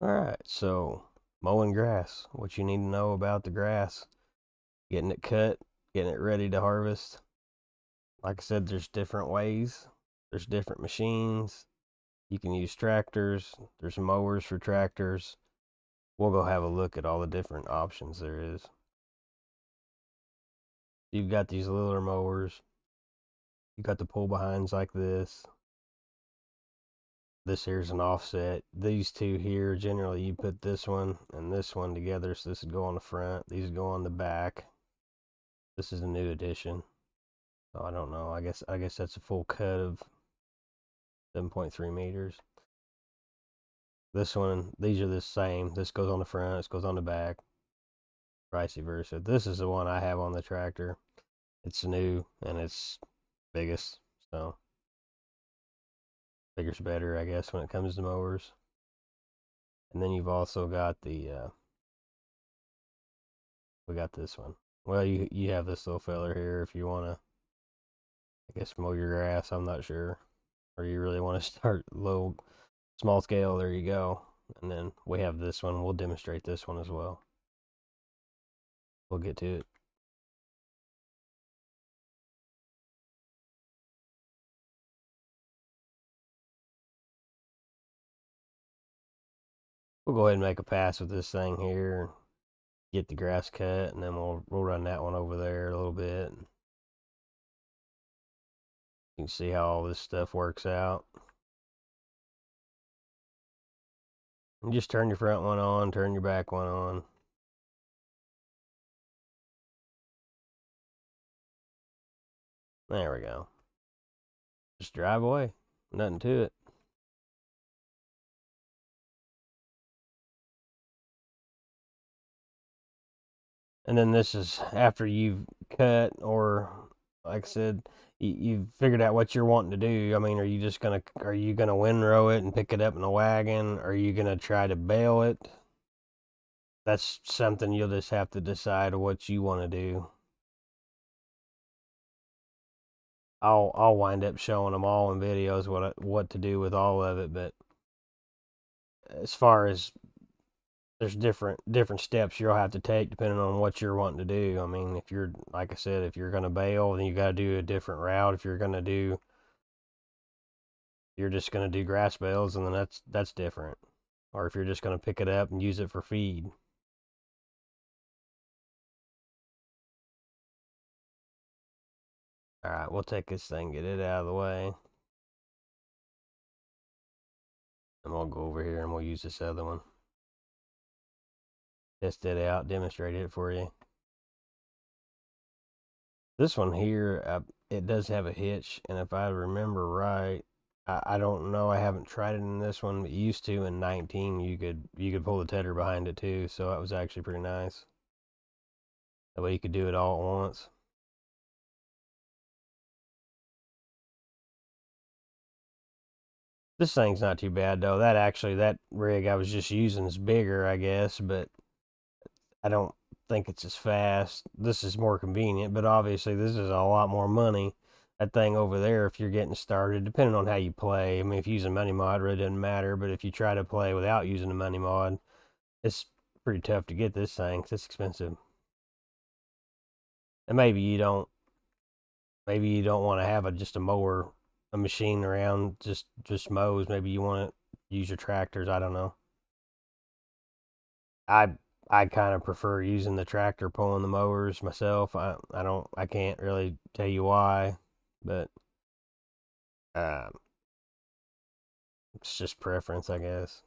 All right, so mowing grass. What you need to know about the grass, getting it cut, getting it ready to harvest. Like I said, there's different ways. There's different machines. You can use tractors. There's mowers for tractors. We'll go have a look at all the different options there is. You've got these littler mowers. You got the pull behinds like this this here's an offset. These two here, generally you put this one and this one together. So this would go on the front. These go on the back. This is a new addition. So I don't know. I guess I guess that's a full cut of 7.3 meters. This one, these are the same. This goes on the front, this goes on the back. Vice versa. This is the one I have on the tractor. It's new and it's biggest. So bigger's better, I guess, when it comes to mowers. And then you've also got the, uh, we got this one. Well, you you have this little feller here if you want to, I guess, mow your grass. I'm not sure. Or you really want to start low, small scale, there you go. And then we have this one. We'll demonstrate this one as well. We'll get to it. We'll go ahead and make a pass with this thing here. Get the grass cut, and then we'll, we'll run that one over there a little bit. You can see how all this stuff works out. And just turn your front one on, turn your back one on. There we go. Just drive away. Nothing to it. And then this is after you've cut or like I said, you, you've figured out what you're wanting to do. I mean, are you just gonna are you gonna windrow it and pick it up in a wagon? Are you gonna try to bale it? That's something you'll just have to decide what you want to do. I'll I'll wind up showing them all in videos what what to do with all of it, but as far as there's different different steps you'll have to take depending on what you're wanting to do. I mean, if you're like I said, if you're gonna bale, then you got to do a different route. If you're gonna do, you're just gonna do grass bales, and then that's that's different. Or if you're just gonna pick it up and use it for feed. All right, we'll take this thing, get it out of the way. And we'll go over here and we'll use this other one test it out, demonstrate it for you. This one here, uh, it does have a hitch, and if I remember right, I, I don't know. I haven't tried it in this one. But used to in 19, you could you could pull the tedder behind it too, so that was actually pretty nice. That way you could do it all at once. This thing's not too bad though. That actually, that rig I was just using is bigger, I guess, but I don't think it's as fast. This is more convenient, but obviously this is a lot more money. That thing over there, if you're getting started, depending on how you play. I mean, if you use a money mod, it really doesn't matter. But if you try to play without using a money mod, it's pretty tough to get this thing. It's expensive. And maybe you don't, maybe you don't want to have a just a mower, a machine around just just mows. Maybe you want to use your tractors. I don't know. I I kind of prefer using the tractor pulling the mowers myself. I I don't I can't really tell you why, but um, it's just preference, I guess.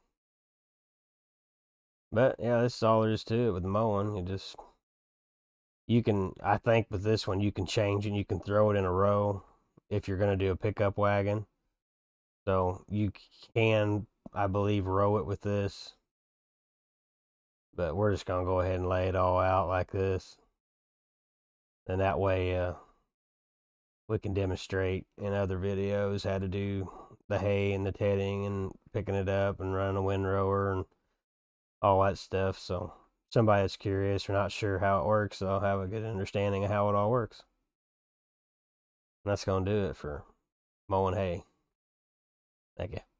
But yeah, this is all there is to it with the mowing. You just you can I think with this one you can change and you can throw it in a row if you're gonna do a pickup wagon. So you can I believe row it with this but we're just going to go ahead and lay it all out like this. And that way uh, we can demonstrate in other videos how to do the hay and the tedding and picking it up and running a windrower and all that stuff. So somebody that's curious or not sure how it works, they'll have a good understanding of how it all works. And that's going to do it for mowing hay. Thank you.